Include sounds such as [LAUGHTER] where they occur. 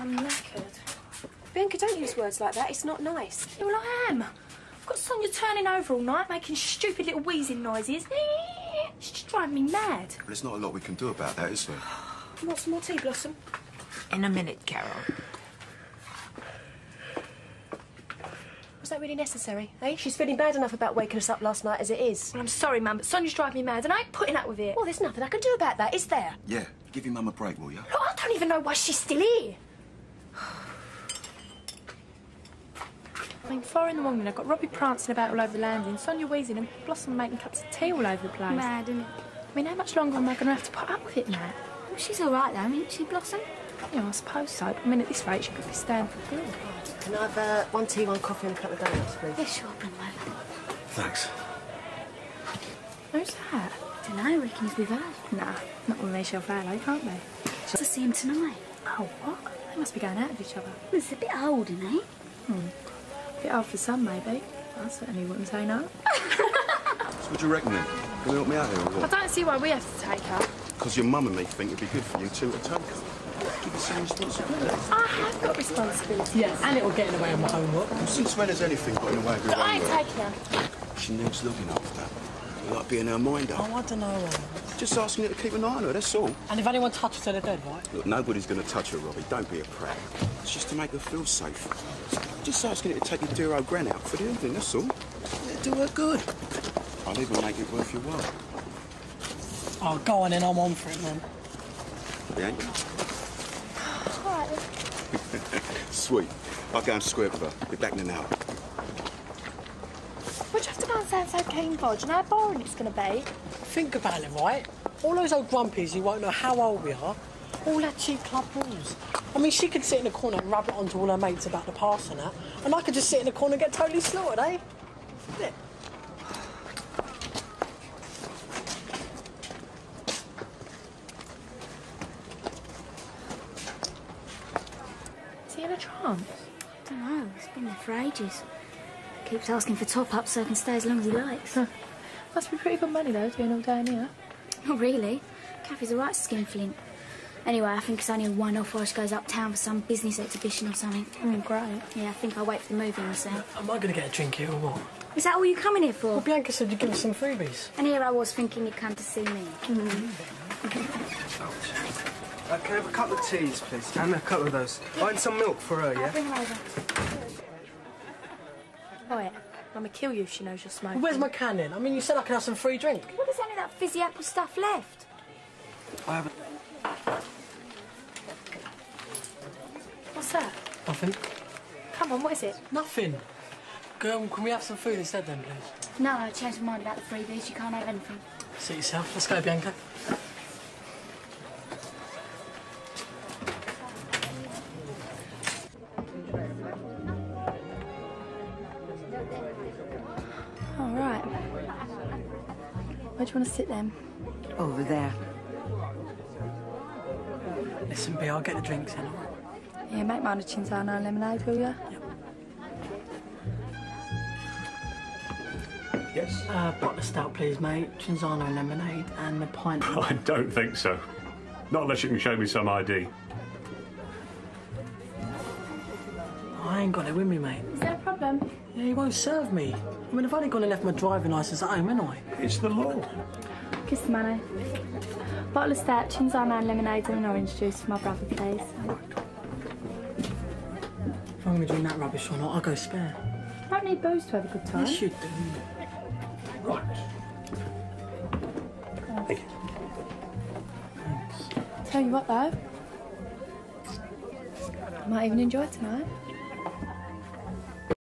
I'm knackered. Bianca, don't use words like that. It's not nice. Well, I am. I've got Sonia turning over all night, making stupid little wheezing noises. She's just driving me mad. Well, there's not a lot we can do about that, is there? You want some more tea, Blossom? In a minute, Carol. Was that really necessary, eh? She's feeling bad enough about waking us up last night as it is. Well, I'm sorry, Mum, but Sonia's driving me mad, and I ain't putting up with it. Well, there's nothing I can do about that, is there? Yeah. Give your mum a break, will you? Look, I don't even know why she's still here. Mean, four in the morning, I've got Robbie prancing about all over the landing, Sonia wheezing, and Blossom making cups of tea all over the place. Mad, isn't it? I mean, how much longer am I going to have to put up with it, Matt? Well, she's all right, though, isn't she, Blossom? Yeah, I suppose so. But, I mean, at this rate, she could be staying for good. Can I have uh, one tea, one coffee, and a couple of donuts, please? Yeah, sure, bring them over. Thanks. Who's that? Don't know, reckon he's with her. Nah, not when they shall valet, can't they? To see him tonight. Oh, what? They must be going out of each other. Well, he's a bit old, isn't he? A bit old for some, maybe. I certainly wouldn't say no. So what do you reckon then? Can you help me out here or I don't see why we have to take her. Because your mum and me think it'd be good for you two to take her. Give you some responsibility. I have got responsibility. Yes, and it'll get in the way of my homework. Well, since when has anything got in the way of your I ain't homework? taking her. She needs looking after. You like being her minder. Oh, I don't know. Uh. Just asking you to keep an eye on her, that's all. And if anyone touches her, they're dead, right? Look, nobody's going to touch her, Robbie. Don't be a prat. It's just to make her feel safe. Just asking you to take your dear old gran out for the evening, that's all. It'll do her good. I'll even make it worth your while. Oh, go on then, I'm on for it then. Bianca? All right, then. Sweet. I'll go and square with her. Be back in an hour. Would you have to go and sound so keen, Bodge? And how boring it's going to be? Think about it, right? All those old grumpies who won't know how old we are, all that cheap club rules. I mean, she could sit in the corner and rub it onto all her mates about the past and that, and I could just sit in the corner and get totally slaughtered, eh? Yeah. Is he in a trance? I don't know. It's been there for ages. Keeps asking for top-ups so he can stay as long as he likes. Must be pretty good money, though, doing all day in here. Not really. Kathy's a right skinflint. Anyway, I think it's only a one-off while she goes uptown for some business exhibition or something. Mm, great. Yeah, I think I'll wait for the movie myself. Am I going to get a drink here or what? Is that all you're coming here for? Well, Bianca said you'd give us some freebies. And here I was thinking you'd come to see me. Uh, can I have a couple of teas, please? And a couple of those. And some milk for her, I'll yeah? bring them over. Oh, Quiet. Mama kill you if she knows you're smoking. Where's my can then? I mean, you said I could have some free drink. Well, there's only that fizzy apple stuff left. I have a... What's that? Nothing. Come on, what is it? Nothing. Girl, can we have some food instead then, please? No, I changed my mind about the freebies. You can't have anything. Suit yourself. Let's go, Bianca. Where do you want to sit then? Over there. Listen, B, I'll get the drinks in. Yeah, make mine a Cinzano and lemonade, will you? Yes? Uh, bottle of stout, please, mate. Cinzano and lemonade and a pint. [LAUGHS] I don't think so. Not unless you can show me some ID. I ain't got it with me, mate. Is there a problem? Yeah, he won't serve me. I mean, I've only gone and left my driving licence at home, haven't I? It's the law. Kiss the money. Bottle of stout, Cinzano and lemonade and an orange juice for my brother, please. If I'm going to drink that rubbish or not, I'll go spare. I Don't need booze to have a good time. Yes, you do. Right. Thank you. Thanks. Tell you what, though. I might even enjoy it tonight.